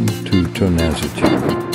Welcome to Tenacity.